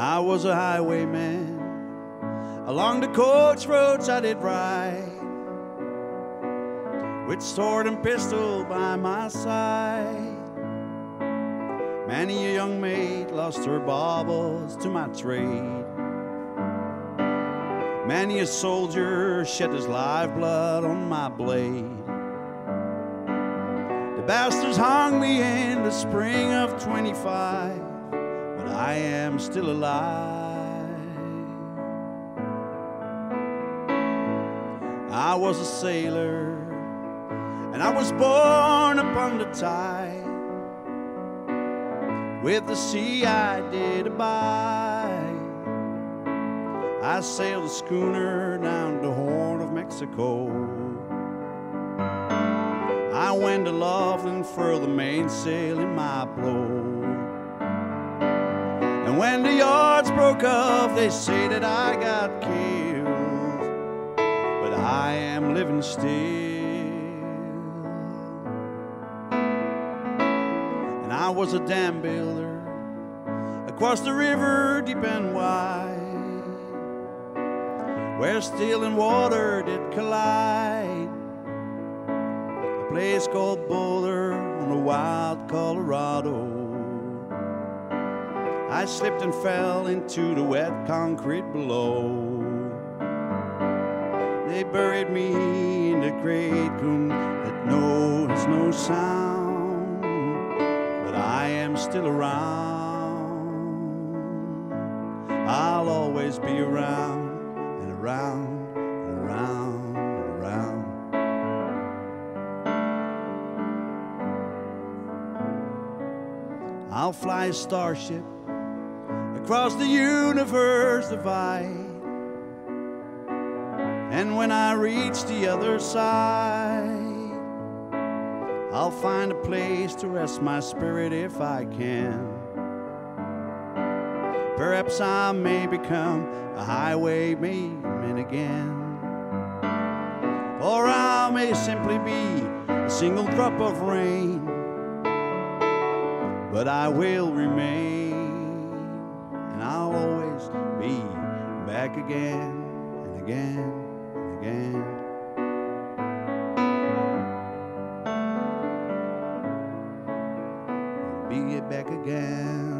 was a highwayman. Along the coach roads I did ride, with sword and pistol by my side. Many a young maid lost her baubles to my trade. Many a soldier shed his life blood on my blade. The bastards hung me in the spring of 25, but I am still alive. I was a sailor, and I was born upon the tide. With the sea I did abide. I sailed a schooner down the Horn of Mexico. I went aloft and furled the mainsail in my blow. When the yards broke off, they say that I got killed. But I am living still. And I was a dam builder across the river deep and wide where steel and water did collide. A place called Boulder on the wild Colorado. I slipped and fell into the wet concrete below. They buried me in the great room that knows no sound, but I am still around. I'll always be around and around and around and around. I'll fly a starship across the universe divide. And when I reach the other side, I'll find a place to rest my spirit if I can. Perhaps I may become a highway highwayman again. Or I may simply be a single drop of rain. But I will remain, I'll be back again and again and again. Be it back again.